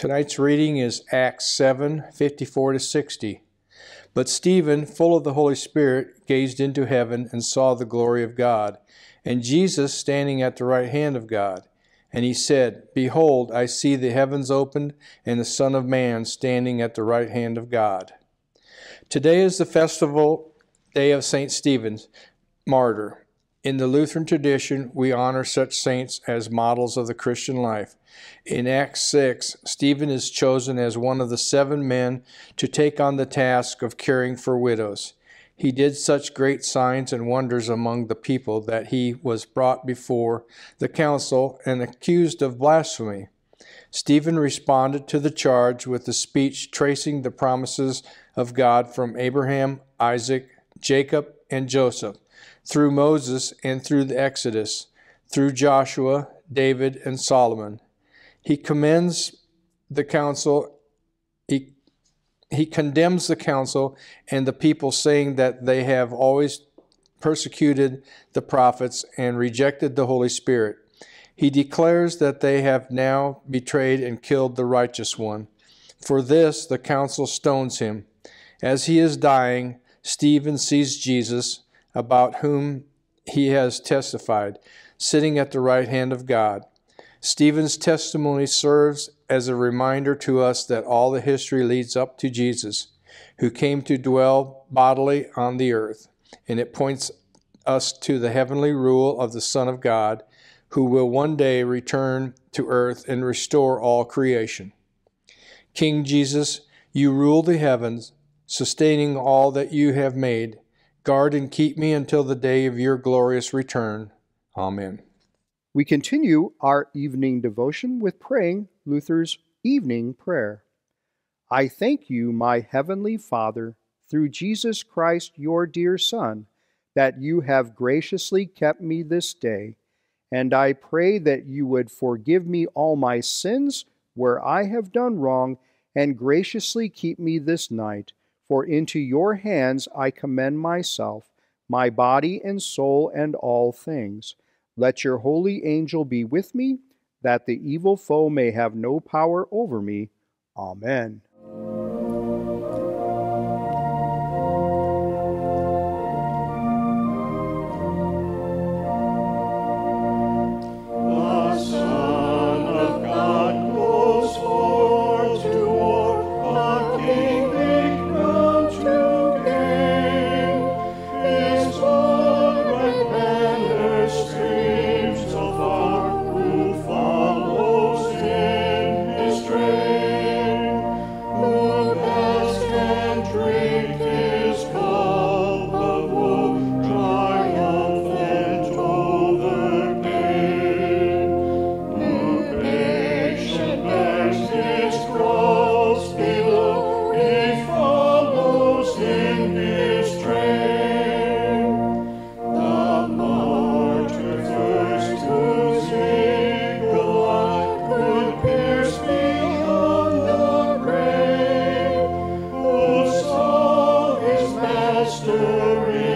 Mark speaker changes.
Speaker 1: Tonight's reading is Acts 7 54 to 60. But Stephen, full of the Holy Spirit, gazed into heaven and saw the glory of God, and Jesus standing at the right hand of God. And he said, Behold, I see the heavens opened, and the Son of Man standing at the right hand of God. Today is the festival day of St. Stephen's, martyr. In the Lutheran tradition, we honor such saints as models of the Christian life. In Acts 6, Stephen is chosen as one of the seven men to take on the task of caring for widows. He did such great signs and wonders among the people that he was brought before the council and accused of blasphemy. Stephen responded to the charge with a speech tracing the promises of God from Abraham, Isaac, Jacob, and Joseph, through Moses and through the Exodus, through Joshua, David, and Solomon. He commends the council, he he condemns the council and the people, saying that they have always persecuted the prophets and rejected the Holy Spirit. He declares that they have now betrayed and killed the righteous one. For this, the council stones him. As he is dying, Stephen sees Jesus, about whom he has testified, sitting at the right hand of God. Stephen's testimony serves as a reminder to us that all the history leads up to Jesus, who came to dwell bodily on the earth, and it points us to the heavenly rule of the Son of God, who will one day return to earth and restore all creation. King Jesus, you rule the heavens, sustaining all that you have made. Guard and keep me until the day of your glorious return. Amen.
Speaker 2: We continue our evening devotion with praying Luther's evening prayer. I thank you, my heavenly Father, through Jesus Christ, your dear Son, that you have graciously kept me this day, and I pray that you would forgive me all my sins where I have done wrong, and graciously keep me this night. For into your hands I commend myself, my body and soul, and all things. Let your holy angel be with me, that the evil foe may have no power over me. Amen. story.